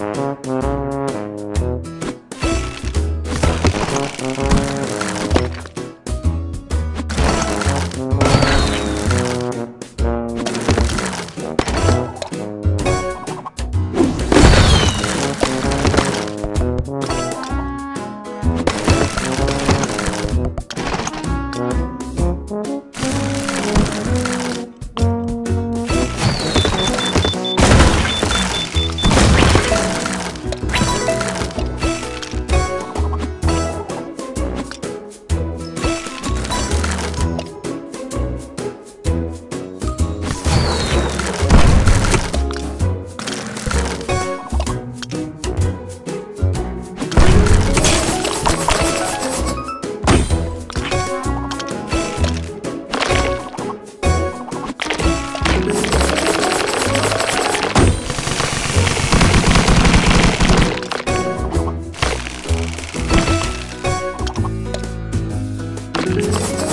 you え?